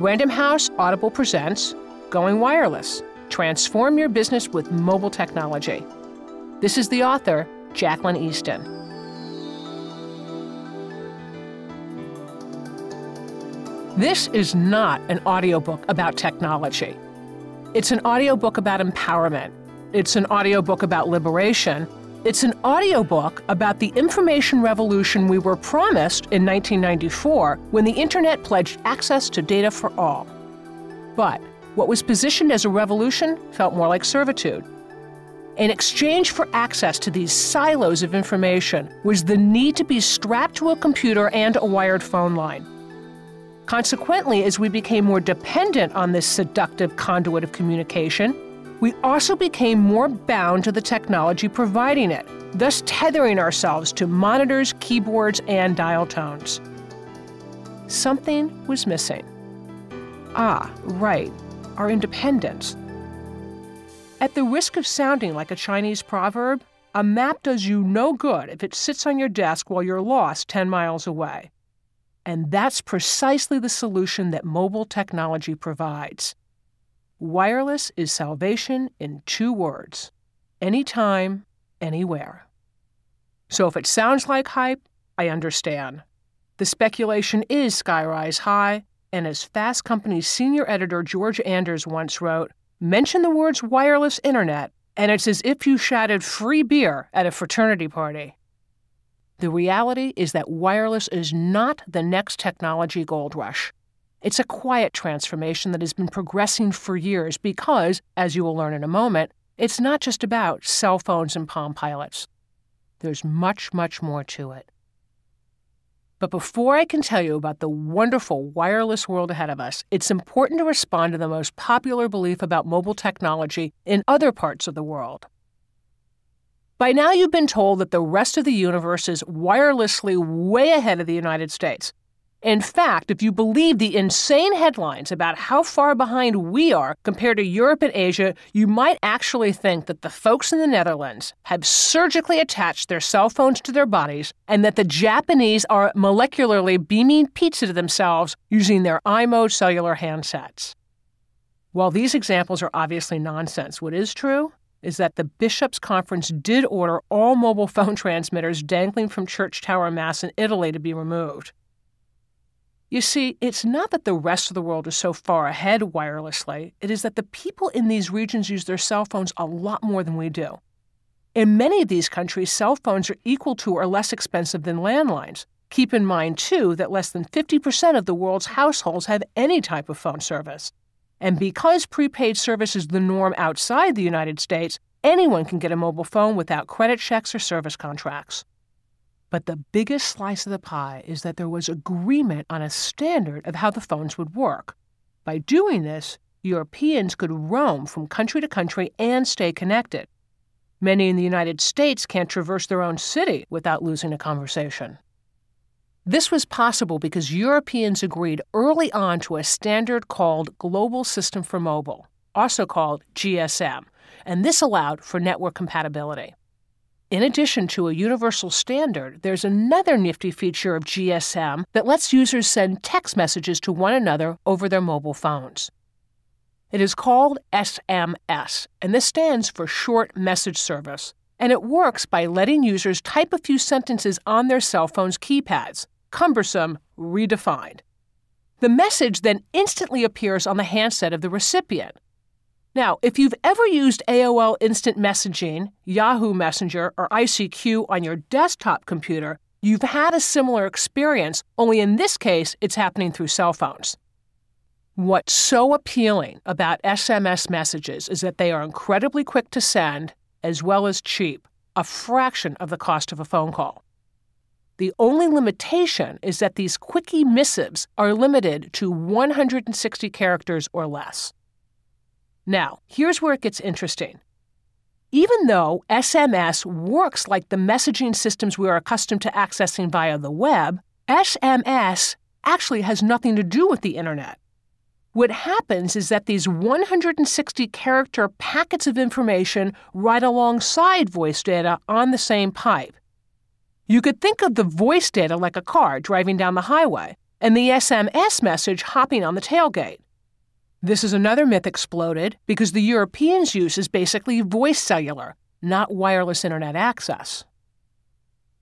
Random House Audible presents Going Wireless Transform Your Business with Mobile Technology. This is the author, Jaclyn Easton. This is not an audiobook about technology. It's an audiobook about empowerment. It's an audiobook about liberation. It's an audiobook about the information revolution we were promised in 1994 when the internet pledged access to data for all. But what was positioned as a revolution felt more like servitude. In exchange for access to these silos of information was the need to be strapped to a computer and a wired phone line. Consequently, as we became more dependent on this seductive conduit of communication, we also became more bound to the technology providing it, thus tethering ourselves to monitors, keyboards, and dial tones. Something was missing. Ah, right, our independence. At the risk of sounding like a Chinese proverb, a map does you no good if it sits on your desk while you're lost 10 miles away. And that's precisely the solution that mobile technology provides. Wireless is salvation in two words anytime, anywhere. So if it sounds like hype, I understand. The speculation is skyrise high, and as Fast Company's senior editor George Anders once wrote, mention the words wireless internet, and it's as if you shouted free beer at a fraternity party. The reality is that wireless is not the next technology gold rush. It's a quiet transformation that has been progressing for years because, as you will learn in a moment, it's not just about cell phones and Palm Pilots. There's much, much more to it. But before I can tell you about the wonderful wireless world ahead of us, it's important to respond to the most popular belief about mobile technology in other parts of the world. By now, you've been told that the rest of the universe is wirelessly way ahead of the United States. In fact, if you believe the insane headlines about how far behind we are compared to Europe and Asia, you might actually think that the folks in the Netherlands have surgically attached their cell phones to their bodies and that the Japanese are molecularly beaming pizza to themselves using their iMode cellular handsets. While these examples are obviously nonsense, what is true is that the Bishops' Conference did order all mobile phone transmitters dangling from Church Tower Mass in Italy to be removed. You see, it's not that the rest of the world is so far ahead wirelessly, it is that the people in these regions use their cell phones a lot more than we do. In many of these countries, cell phones are equal to or less expensive than landlines. Keep in mind, too, that less than 50% of the world's households have any type of phone service. And because prepaid service is the norm outside the United States, anyone can get a mobile phone without credit checks or service contracts. But the biggest slice of the pie is that there was agreement on a standard of how the phones would work. By doing this, Europeans could roam from country to country and stay connected. Many in the United States can't traverse their own city without losing a conversation. This was possible because Europeans agreed early on to a standard called Global System for Mobile, also called GSM, and this allowed for network compatibility. In addition to a universal standard, there's another nifty feature of GSM that lets users send text messages to one another over their mobile phones. It is called SMS, and this stands for Short Message Service, and it works by letting users type a few sentences on their cell phone's keypads, cumbersome, redefined. The message then instantly appears on the handset of the recipient. Now, if you've ever used AOL Instant Messaging, Yahoo Messenger, or ICQ on your desktop computer, you've had a similar experience, only in this case, it's happening through cell phones. What's so appealing about SMS messages is that they are incredibly quick to send, as well as cheap, a fraction of the cost of a phone call. The only limitation is that these quickie missives are limited to 160 characters or less. Now, here's where it gets interesting. Even though SMS works like the messaging systems we are accustomed to accessing via the web, SMS actually has nothing to do with the internet. What happens is that these 160 character packets of information ride alongside voice data on the same pipe. You could think of the voice data like a car driving down the highway, and the SMS message hopping on the tailgate. This is another myth exploded because the Europeans' use is basically voice cellular, not wireless internet access.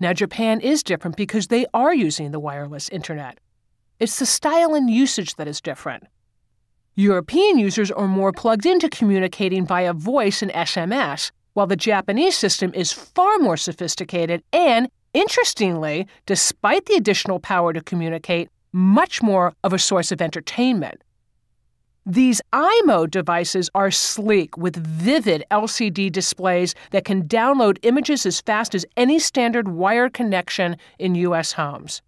Now, Japan is different because they are using the wireless internet. It's the style and usage that is different. European users are more plugged into communicating via voice and SMS, while the Japanese system is far more sophisticated and, interestingly, despite the additional power to communicate, much more of a source of entertainment. These iMode devices are sleek with vivid LCD displays that can download images as fast as any standard wired connection in U.S. homes.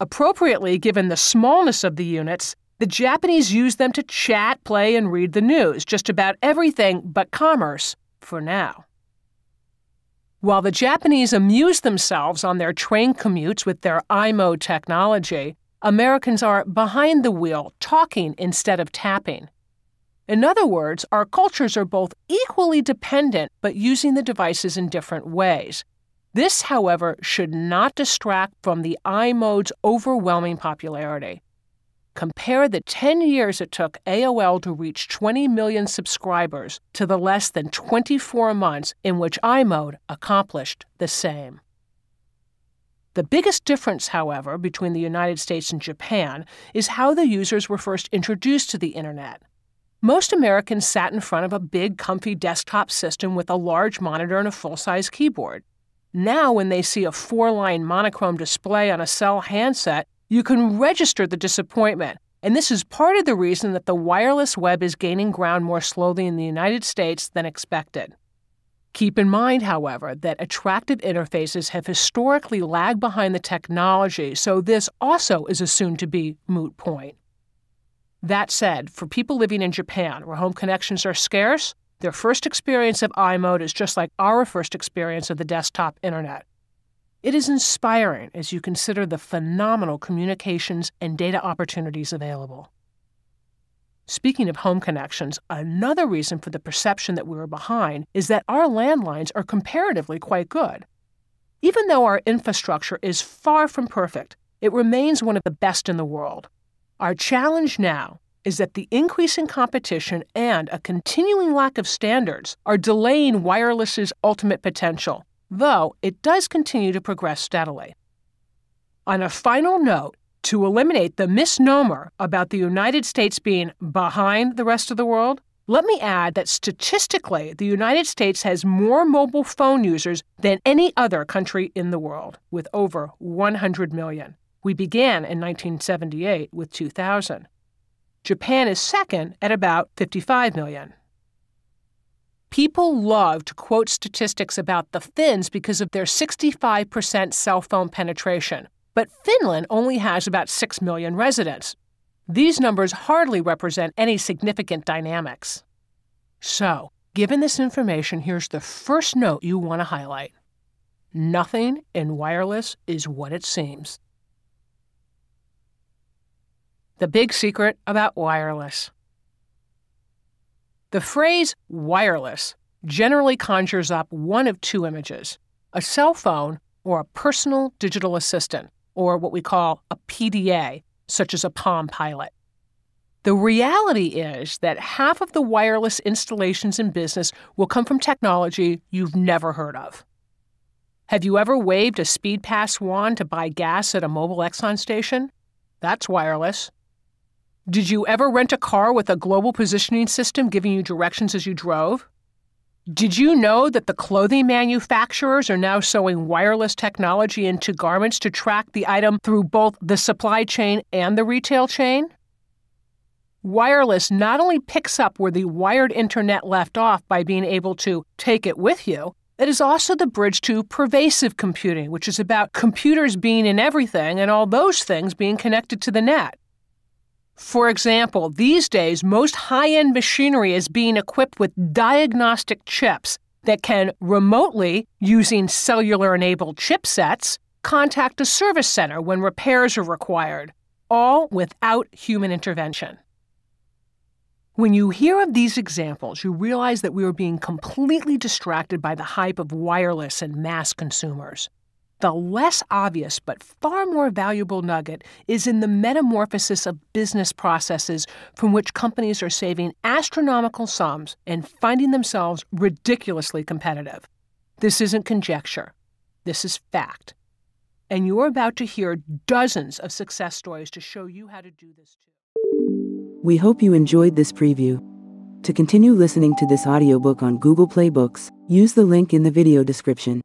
Appropriately, given the smallness of the units, the Japanese use them to chat, play, and read the news, just about everything but commerce, for now. While the Japanese amuse themselves on their train commutes with their iMode technology, Americans are behind the wheel, talking instead of tapping. In other words, our cultures are both equally dependent but using the devices in different ways. This, however, should not distract from the iMode's overwhelming popularity. Compare the 10 years it took AOL to reach 20 million subscribers to the less than 24 months in which iMode accomplished the same. The biggest difference, however, between the United States and Japan is how the users were first introduced to the Internet. Most Americans sat in front of a big, comfy desktop system with a large monitor and a full size keyboard. Now, when they see a four line monochrome display on a cell handset, you can register the disappointment. And this is part of the reason that the wireless web is gaining ground more slowly in the United States than expected. Keep in mind, however, that attractive interfaces have historically lagged behind the technology, so this also is a soon to be moot point. That said, for people living in Japan, where home connections are scarce, their first experience of iMode is just like our first experience of the desktop internet. It is inspiring as you consider the phenomenal communications and data opportunities available. Speaking of home connections, another reason for the perception that we were behind is that our landlines are comparatively quite good. Even though our infrastructure is far from perfect, it remains one of the best in the world. Our challenge now is that the increase in competition and a continuing lack of standards are delaying wireless's ultimate potential, though it does continue to progress steadily. On a final note, to eliminate the misnomer about the United States being behind the rest of the world, let me add that statistically, the United States has more mobile phone users than any other country in the world, with over 100 million. We began in 1978 with 2,000. Japan is second at about 55 million. People love to quote statistics about the Finns because of their 65% cell phone penetration, but Finland only has about 6 million residents. These numbers hardly represent any significant dynamics. So, given this information, here's the first note you want to highlight Nothing in wireless is what it seems. The big secret about wireless. The phrase wireless generally conjures up one of two images a cell phone or a personal digital assistant or what we call a PDA, such as a Palm Pilot. The reality is that half of the wireless installations in business will come from technology you've never heard of. Have you ever waved a SpeedPass wand to buy gas at a Mobil Exxon station? That's wireless. Did you ever rent a car with a global positioning system giving you directions as you drove? Did you know that the clothing manufacturers are now sewing wireless technology into garments to track the item through both the supply chain and the retail chain? Wireless not only picks up where the wired internet left off by being able to take it with you, it is also the bridge to pervasive computing, which is about computers being in everything and all those things being connected to the net. For example, these days, most high end machinery is being equipped with diagnostic chips that can remotely, using cellular enabled chipsets, contact a service center when repairs are required, all without human intervention. When you hear of these examples, you realize that we are being completely distracted by the hype of wireless and mass consumers. The less obvious but far more valuable nugget is in the metamorphosis of business processes from which companies are saving astronomical sums and finding themselves ridiculously competitive. This isn't conjecture, this is fact. And you're about to hear dozens of success stories to show you how to do this too. We hope you enjoyed this preview. To continue listening to this audiobook on Google Play Books, use the link in the video description.